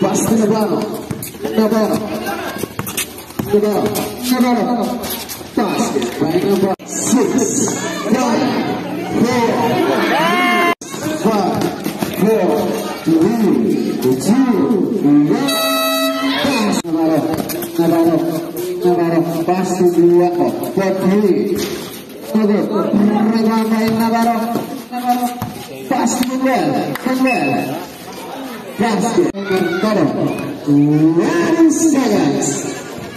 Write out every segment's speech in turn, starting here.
Pasti Nevano. Nevano. Nevano. Nevano. Pasti. Right number six. Nine. Four. Five. Four. Three. Two. One. Pasti Nevano. Nevano. Nevano. Pasti dua. Four. Three. Nevano. Nevano. Nevano. Pasti Manuel. Manuel. Basket. Navarro. 11 seconds.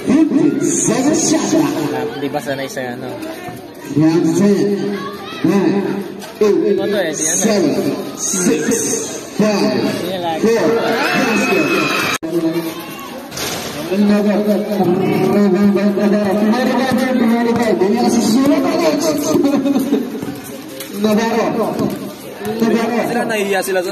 15 seconds shot clock. Di ba sanay sa ano? Round 10, 9, 8, Ano eh, di ano. 7, 6, 5, Yan lang. 4, basket. Navarro. Navarro. Sila nahihiya sila sa...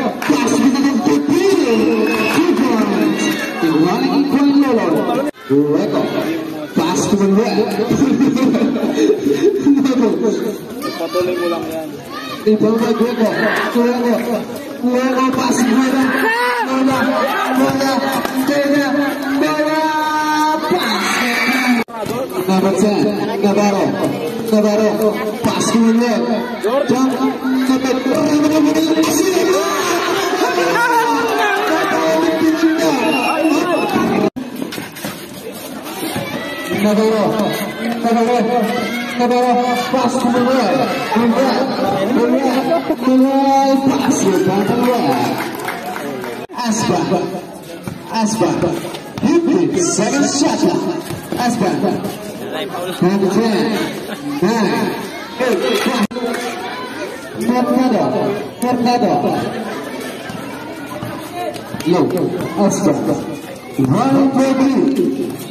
Sebenarnya ba? Patuloy mo lang yan. Ibang mag-grupo. Kuya ko. Kuya ko, pass. Mala. Mala. Mala. Mala. Mala. Pass. Nabat siya. Nabaro. Nabaro. Pass ko nyo. Jump. Jump. Jump. Jump. Jump. Jump. Trabalhou, trabalhou, trabalhou, passa com mulher, mulher, mulher, mulher, passa com mulher. Aspa, aspa, hip hip, seven shot, aspa. Number ten, nine, eight, five. Tornado, tornado. Low, aspa, one, two, three.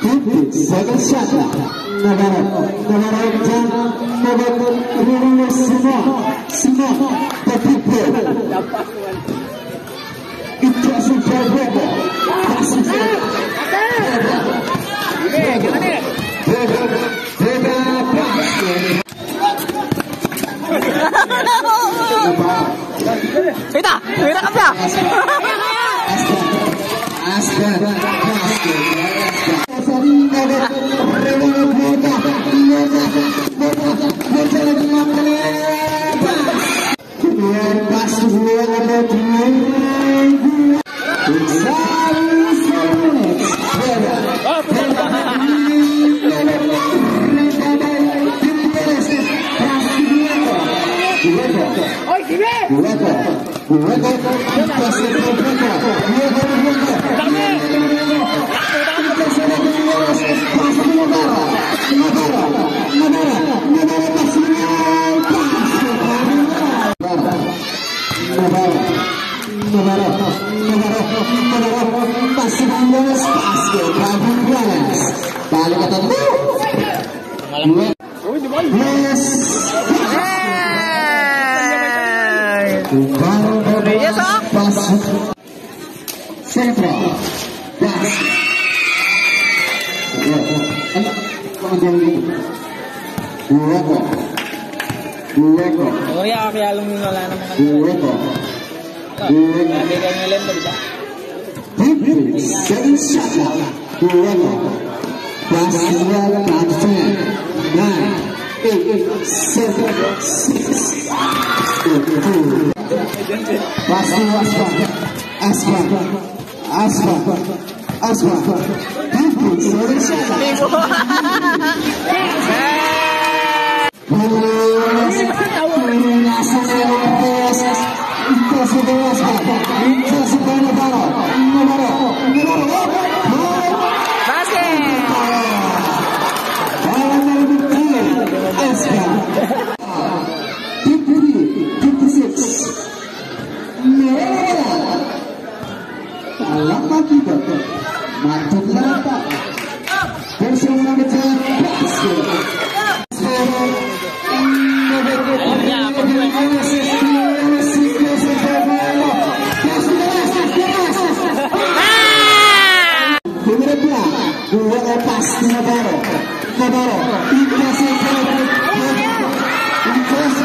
Tutti, sei lasciata, Navarro, Navarro, Navarro, Navarro, Simon, Simon, Patippo, il tuo sul tuo uomo, passi fuori, basta, basta, basta. Sarina de Redondo Plata, la Kok. Oh ya, kaya alam wala naman? Seven shot. Passou aspa, aspa, aspa, aspa. Tipo, senhor enxerga. Vamos! Dua lepas tiga sekali, Ikhlas Navarro, Navarro, Navarro, Navarro, Navarro, pas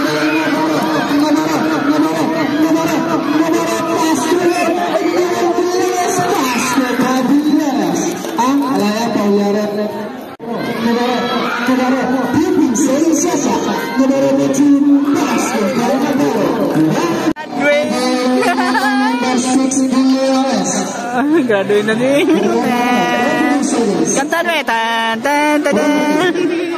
Navarro, pas Navarro, ang alaya pauliaran, Navarro, Navarro, tipping seri sasa, Navarro menuju pas Navarro, number six POS. Graduate na din. Seconds. Kanta na eh. da da da da.